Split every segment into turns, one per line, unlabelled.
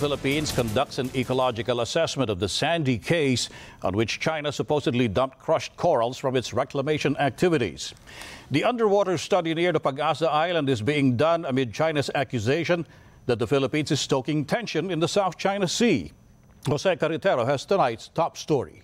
Philippines conducts an ecological assessment of the Sandy cays on which China supposedly dumped crushed corals from its reclamation activities. The underwater study near the Pag-asa Island is being done amid China's accusation that the Philippines is stoking tension in the South China Sea. Jose Carretero has tonight's top story.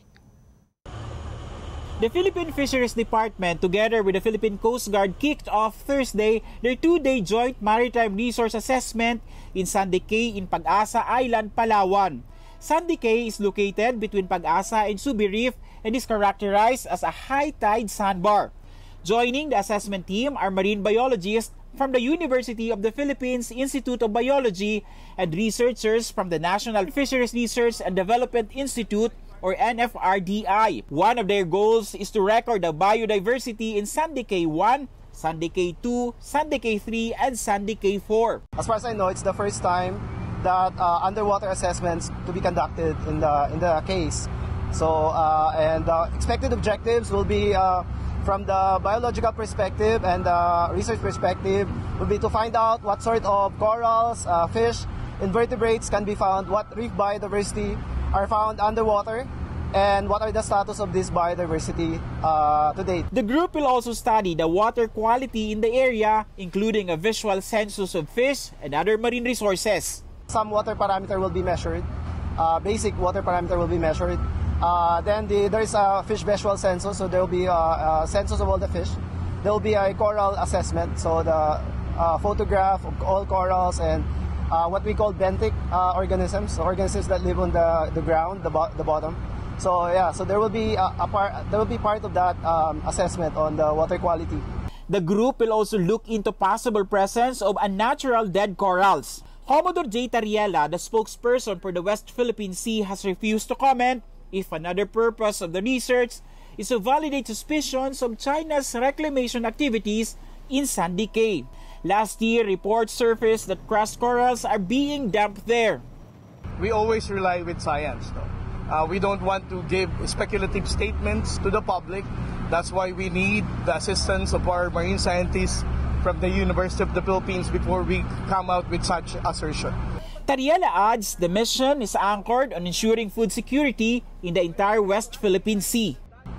The Philippine Fisheries Department, together with the Philippine Coast Guard, kicked off Thursday their two-day joint maritime resource assessment in Sandy Cay in Pag-asa Island, Palawan. Sandy Cay is located between Pag-asa and Subi Reef and is characterized as a high-tide sandbar. Joining the assessment team are marine biologists from the University of the Philippines Institute of Biology and researchers from the National Fisheries Research and Development Institute or NFRDI. One of their goals is to record the biodiversity in Sandy Cay 1, Sandy Cay 2, Sandy Cay 3, and Sandy Cay 4.
As far as I know, it's the first time that uh, underwater assessments to be conducted in the in the cays. So, uh, and the expected objectives will be uh, from the biological perspective and the research perspective will be to find out what sort of corals, uh, fish, invertebrates can be found, what reef biodiversity are found underwater and what are the status of this biodiversity uh, to date.
The group will also study the water quality in the area, including a visual census of fish and other marine resources.
Some water parameter will be measured. Uh, basic water parameter will be measured. Uh, then the, there is a fish visual census, so there will be a, a, census of all the fish. There will be a coral assessment, so the uh, photograph of all corals and uh, what we call benthic uh, organisms, organisms that live on the, the ground, the, bo- the bottom. So yeah, so there will be a, a part, there will be part of that um, assessment on the water quality.
The group will also look into possible presence of unnatural dead corals. Commodore J. Tariela, the spokesperson for the West Philippine Sea, has refused to comment if another purpose of the research is to validate suspicions of China's reclamation activities in Sandy Cay. Last year, reports surfaced that crushed corals are being dumped there.
We always rely with science. No? Uh, we don't want to give speculative statements to the public. That's why we need the assistance of our marine scientists from the University of the Philippines before we come out with such assertion.
Tarriela adds the mission is anchored on ensuring food security in the entire West Philippine Sea.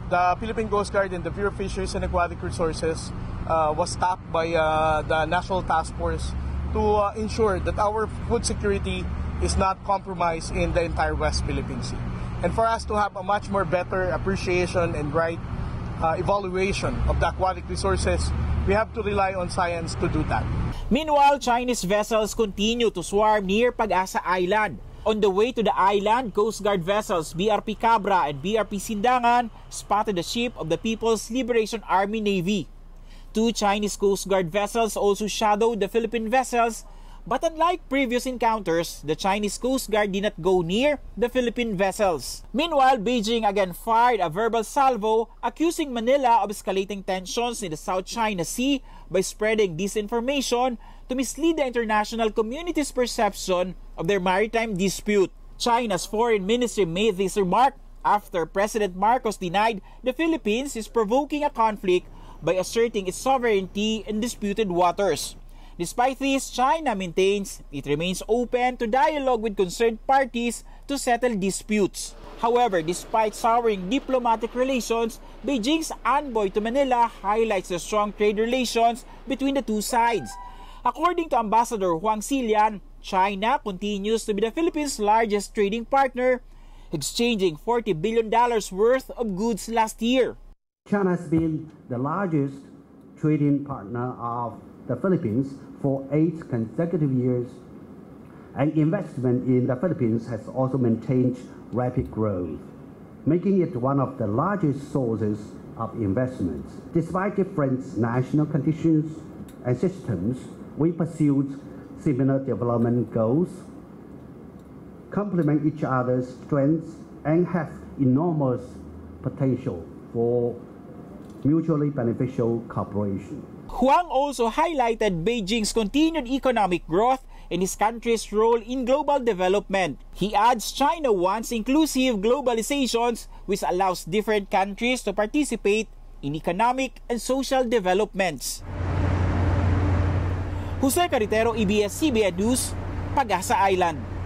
The Philippine Coast Guard and the Bureau of Fisheries and Aquatic Resources uh, was tapped by uh, the National Task Force to uh, ensure that our food security is not compromised in the entire West Philippine Sea. And for us to have a much more better appreciation and right uh, evaluation of the aquatic resources, we have to rely on science to do that.
Meanwhile, Chinese vessels continue to swarm near Pag-asa Island. On the way to the island, Coast Guard vessels BRP Cabra and BRP Sindangan spotted the ship of the People's Liberation Army Navy. Two Chinese Coast Guard vessels also shadowed the Philippine vessels, but unlike previous encounters, the Chinese Coast Guard did not go near the Philippine vessels. Meanwhile, Beijing again fired a verbal salvo accusing Manila of escalating tensions in the South China Sea by spreading disinformation to mislead the international community's perception of their maritime dispute. China's foreign ministry made this remark after President Marcos denied the Philippines is provoking a conflict by asserting its sovereignty in disputed waters. Despite this, China maintains it remains open to dialogue with concerned parties to settle disputes. However, despite souring diplomatic relations, Beijing's envoy to Manila highlights the strong trade relations between the two sides. According to Ambassador Huang Xilian, China continues to be the Philippines' largest trading partner, exchanging $40 billion worth of goods last year.
China has been the largest trading partner of the Philippines for eight consecutive years, and investment in the Philippines has also maintained rapid growth, making it one of the largest sources of investments. Despite different national conditions and systems, we pursued similar development goals, complement each other's strengths, and have enormous potential for mutually beneficial cooperation.
Huang also highlighted Beijing's continued economic growth and his country's role in global development. He adds China wants inclusive globalizations which allows different countries to participate in economic and social developments. Jose Carretero, EBS-CBN News, Pag-asa Island.